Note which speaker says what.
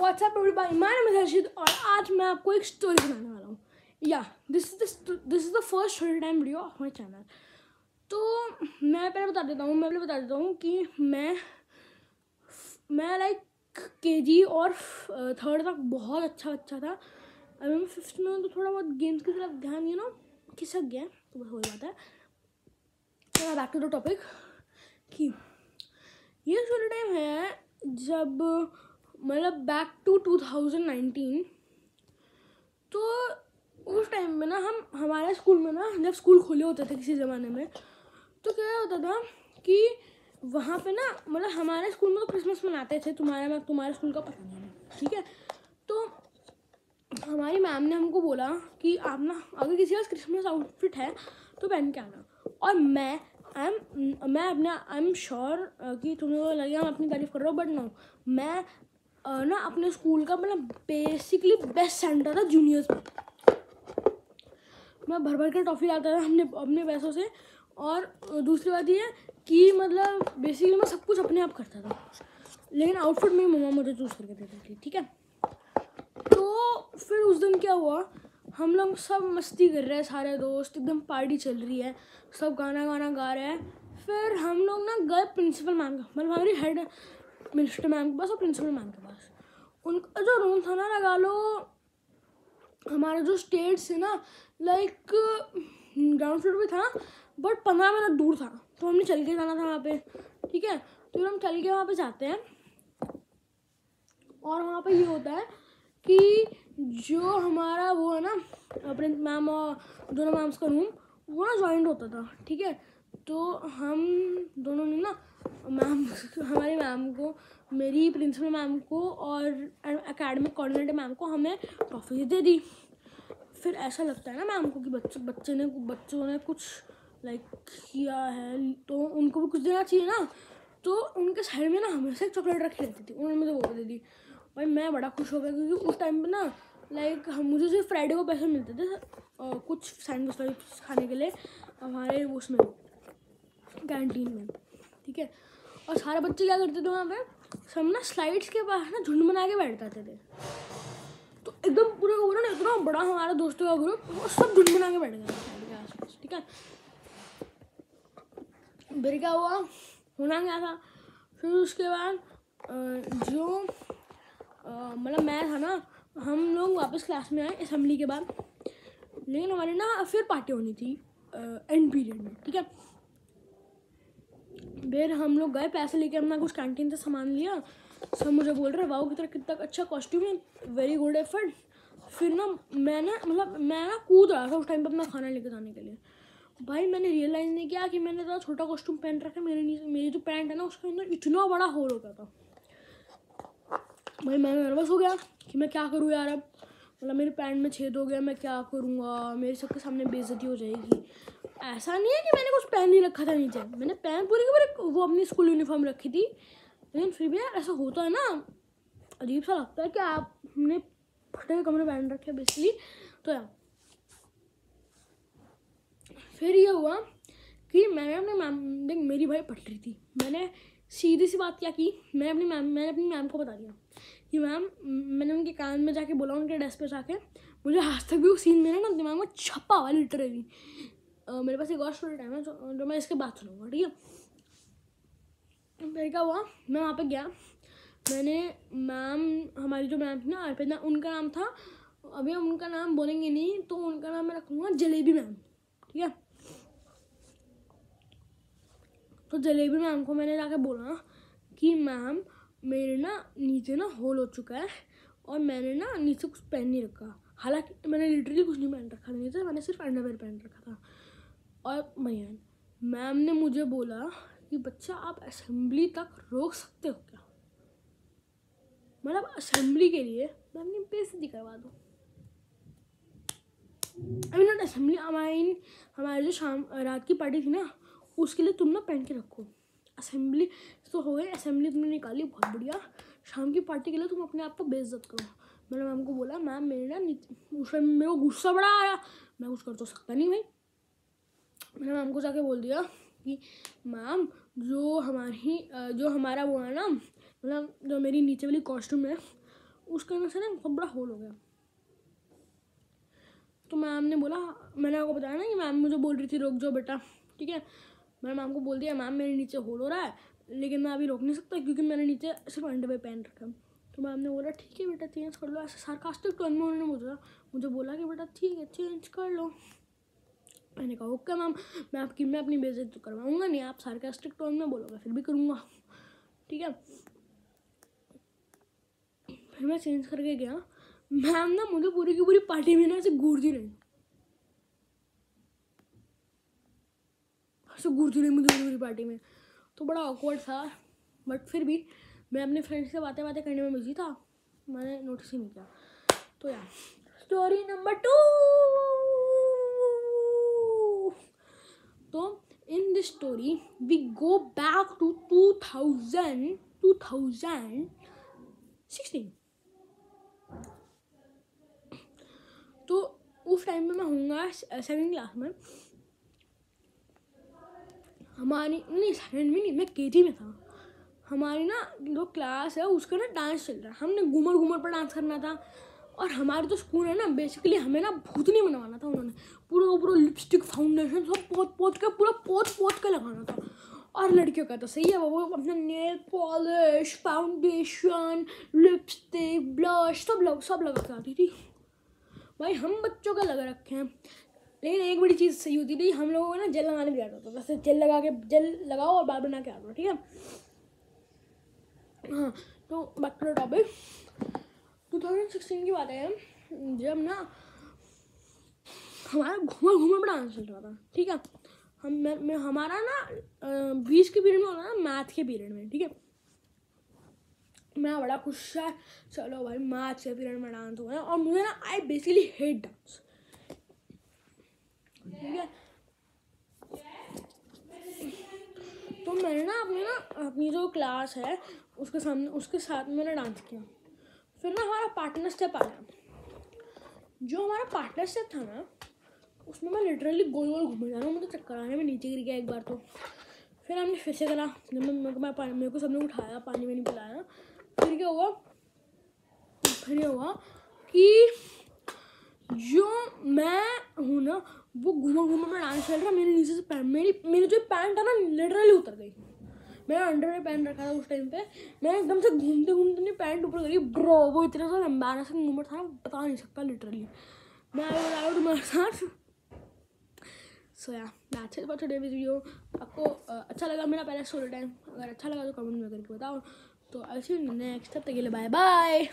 Speaker 1: What's up everybody my name is और आज मैं आपको एक स्टोरी सुनाने वाला हूँ। या this is this is the first story time video of my channel तो मैं पहले बता देता हूँ, मैं पहले बता देता हूँ कि मैं मैं लाइक के जी और थर्ड तक बहुत अच्छा अच्छा था। अभी मैं फिफ्थ में तो थोड़ा बहुत गेम्स की तरफ़ ध्यान यू नो खिसक गया तो बस हो जाता है। बैक टू द टॉपिक कि ये स्टोरी टाइम है जब मतलब back to two thousand nineteen तो उस टाइम में ना हम, हमारे स्कूल में ना, जब स्कूल खुले होते थे किसी ज़माने में तो क्या होता था कि वहाँ पे ना मतलब हमारे स्कूल में तो क्रिसमस मनाते थे, तुम्हारे मैं, तुम्हारे स्कूल का पता नहीं, ठीक है? तो हमारी मैम ने हमको बोला कि आप ना, अगर किसी का क्रिसमस आउटफिट है तो पहन के आना। और मैं आई एम मैं अपने आई एम श्योर कि तुम्हें लगे, हम अपनी तारीफ़ कर रहा हूँ बट नो मैं ना अपने स्कूल का मतलब बेसिकली बेस्ट सेंटर था जूनियर्स में मैं भर भर कर टॉफ़ी लाता था हमने अपने पैसों से। और दूसरी बात ये कि मतलब बेसिकली मैं सब कुछ अपने आप करता था। लेकिन आउटफिट मेरी मम्मा मुझे चूज़ करके देती थी, ठीक है? तो फिर उस दिन क्या हुआ, हम लोग सब मस्ती कर रहे हैं, सारे दोस्त, एकदम पार्टी चल रही है, सब गाना गाना गा रहे हैं। फिर हम लोग ना गए प्रिंसिपल मैम का मतलब हमारी हेड मिनिस्टर मैम के पास और प्रिंसिपल मैम के पास। उनका जो रूम था ना, लगा लो, हमारा जो स्टेट से ना लाइक ग्राउंड फ्लोर पे था बट पंद्रह मिनट दूर था तो हमने चल के जाना था वहाँ पे, ठीक है? तो हम चल के वहाँ पे जाते हैं, और वहाँ पे ये होता है कि जो हमारा वो है ना, अपने मैम और दोनों मैम्स का रूम वो ना ज्वाइंट होता था, ठीक है? तो हम दोनों ने ना मैम हमारी मैम को, मेरी प्रिंसिपल मैम को और एकेडमिक कोऑर्डिनेटर मैम को हमें ट्रॉफी दे दी। फिर ऐसा लगता है ना मैम को कि बच्चे बच्चे ने, बच्चों ने कुछ लाइक किया है तो उनको भी कुछ देना चाहिए ना। तो उनके साइड में ना हमेशा एक चॉकलेट रखी रहती थी, उन्होंने मुझे वो दे दी। भाई, मैं बड़ा खुश हो गया क्योंकि उस टाइम पर ना लाइक हम, मुझे सिर्फ़ फ्राइडे को पैसे मिलते थे और कुछ सैंडविच वाइच खाने के लिए हमारे उसमें कैंटीन में। ठीक है? और सारे बच्चे क्या करते थे वहाँ पे? सब ना स्लाइड्स के पास ना झुंड बना के बैठ जाते थे। तो एकदम पूरे का पूरा ना इतना बड़ा हमारा दोस्तों का ग्रुप वो सब झुंड बना के बैठ स्लाइड के आसपास, ठीक है? फिर क्या हुआ? होना क्या था? फिर उसके बाद जो मतलब मैं था ना, हम लोग वापस क्लास में आए असेंबली के बाद। लेकिन हमारी ना फिर पार्टी होनी थी एंड पीरियड में, ठीक है? फिर हम लोग गए पैसे लेके, हमने कुछ कैंटीन से सामान लिया। सब मुझे बोल रहे, वाओ की तरह कितना अच्छा कॉस्ट्यूम है वेरी गुड एफर्ट फिर ना मैंने मतलब मैं ना कूद रहा था उस टाइम पर अपना खाना लेके जाने के लिए। भाई, मैंने रियलाइज़ नहीं किया कि मैंने इतना छोटा कॉस्ट्यूम पहन रखा मेरे नीचे मेरी जो पैंट है ना, उसके अंदर इतना बड़ा होल होता था। भाई, मैं नर्वस हो गया कि मैं क्या करूँ यार अब। मतलब मेरे पैंट में छेद हो गया, मैं क्या करूँगा? मेरे सबके सामने बेइज्जती हो जाएगी। ऐसा नहीं है कि मैंने कुछ पहन नहीं रखा था नीचे। मैंने पहन पूरी की पूरी वो अपनी स्कूल यूनिफॉर्म रखी थी। लेकिन फिर भी यार ऐसा होता है ना, अजीब सा लगता है कि आपने फटे हुए कमरे पहन रखे बेसिकली तो यार, फिर ये हुआ कि मैंने अपने मैम, देख मेरी भाई पट रही थी। मैंने सीधी सी बात क्या की मैंने अपनी मैम, मैंने अपनी मैम को बता दिया कि मैम, मैंने उनके कान में जाके बोला, उनके डेस्क पे जाके, मुझे आज तक भी वो सीन मेरे ना दिमाग में छपा हुआ लिटरली मेरे पास एक और स्टोरी टाइम है जो, जो मैं इसके बाद सुनूँगा ठीक है? फिर क्या हुआ मैं वहाँ पे गया। मैंने मैम हमारी जो मैम थी ना अर्पिता उनका नाम था अभी हम उनका नाम बोलेंगे नहीं तो उनका नाम मैं रखूँगा जलेबी मैम ठीक है? तो जलेबी मैम को मैंने जाके बोला कि मैम मेरे ना नीचे ना होल हो चुका है और मैंने ना नीचे कुछ पहन नहीं रखा। हालाँकि मैंने लिटरली कुछ नहीं पहन रखा नीचे मैंने सिर्फ़ अंडरवेयर पहन रखा था। और भैया मैम ने मुझे बोला कि बच्चा, आप असेंबली तक रोक सकते हो क्या? मतलब असेंबली के लिए, मैम ने बेइज्जती करवा दो। आई नॉट असेंबली हमारी हमारी जो शाम, रात की पार्टी थी ना, उसके लिए तुम ना पहन के रखो। असेंबली तो हो गई असेंबली तुमने निकाली, बहुत बढ़िया। शाम की पार्टी के लिए तुम अपने आप को बेइज्जत करो। मैंने मैम को बोला, मैम, मेरे ना उस मेरे को गुस्सा बड़ा आया। मैं कुछ कर तो सकता नहीं भाई। मैंने मैम को जाके बोल दिया कि, मैम, जो हमारी जो हमारा वो है ना मतलब जो मेरी नीचे वाली कॉस्ट्यूम है, उसके अंदर से ना बड़ा होल हो गया। तो मैम ने बोला, मैंने आपको बताया ना कि मैम मुझे बोल रही थी, रोक जाओ बेटा। ठीक है? मैंने मैम को बोल दिया, मैम, मेरे नीचे होल हो रहा है, लेकिन मैं अभी रोक नहीं सकता क्योंकि मैंने नीचे सिर्फ़ अंडरवे पहन रखा है। तो मैम ने बोला, ठीक है बेटा चेंज कर लो। ऐसे सार्कास्टिक टोन में उन्होंने बोला मुझे बोला कि, बेटा, ठीक है चेंज कर लो। मैंने कहा, ओके मैम, मैं आपकी, मैं अपनी बेइज्जती तो करवाऊँगा नहीं, आप सार्कास्टिक टोन में बोलोगे, फिर भी करूँगा। ठीक है? फिर मैं चेंज करके गया। मैम ना मुझे पूरी की पूरी पार्टी में ना ऐसे घूरती रही। ऐसे घूरती रही मुझे पूरी पार्टी में। तो बड़ा ऑकवर्ड था बट फिर भी मैं अपने फ्रेंड्स से बातें बातें करने में बिज़ी था। मैंने नोटिस ही नहीं किया। तो यार स्टोरी नंबर टू तो in this story we go back to two thousand two thousand sixteen तो उस टाइम पे मैं होऊँगा सेवन क्लास में। हमारी, नहीं सेवन में नहीं, मैं के जी में था। हमारी ना जो क्लास है, उसका ना डांस चल रहा। है हमने घूमर घूमर पर डांस करना था। और हमारे जो स्कूल है ना बेसिकली हमें ना भूतनी बनवाना था उन्होंने। पूरा पूरा लिपस्टिक फाउंडेशन सब पोत पोत के, पूरा पोत पोत के लगाना था। और लड़कियों का तो सही है, वो अपना nail polish foundation lipstick blush सब लग, सब लगा के आती थी। भाई हम बच्चों का लगा रखे हैं। लेकिन एक बड़ी चीज़ सही होती थी, हम लोगों को ना जेल लगाने भी आता था। वैसे जेल लगा के जेल लगाओ और बाल बना के आता ठीक है? हाँ तो back to topic two thousand sixteen की बात है। जब ना हमारा घूमर घूमर बड़ा डांस चल रहा था ठीक है? हम मैं, मैं हमारा ना बीस के पीरियड में होता ना मैथ के पीरियड में ठीक है? मैं बड़ा खुश है चलो भाई मैथ के पीरियड में डांस हो। गया और मुझे ना आई बेसिकली हेट डांस ठीक है? तो मैंने ना अपनी ना अपनी जो क्लास है उसके सामने उसके साथ मैंने डांस किया। फिर ना हमारा पार्टनर स्टेप आ जो हमारा पार्टनर स्टेप था ना, उसमें मैं लिटरली गोल गोल घूम जा रहा हूँ, मुझे चक्कर आने में नीचे गिर गया एक बार तो। फिर हमने फिर से करा मेरे को मैं पानी मेरे को सबने उठाया, पानी में नहीं पिलाया। फिर क्या हुआ? फिर ये हुआ कि जो मैं हूँ ना, वो घूमा घूमा में डांस चल रहा मेरे नीचे से पैंट मेरी मेरी जो पैंट है ना लिटरली उतर गई। मैंने अंडर में रखा था उस टाइम पे। मैं एकदम से घूमते घूमते नहीं पैंट ऊपर करी। ब्रो वो इतना सा एम्बेसिंग मोमेंट था बता नहीं सकता लिटरली मैं आई तुम्हारे साथ। So yeah that's it for today video आपको अच्छा लगा मेरा पहला सोलो टाइम अगर अच्छा लगा तो कमेंट में करके बताओ। तो आई नेक्स्ट तब तक के लिए। Bye bye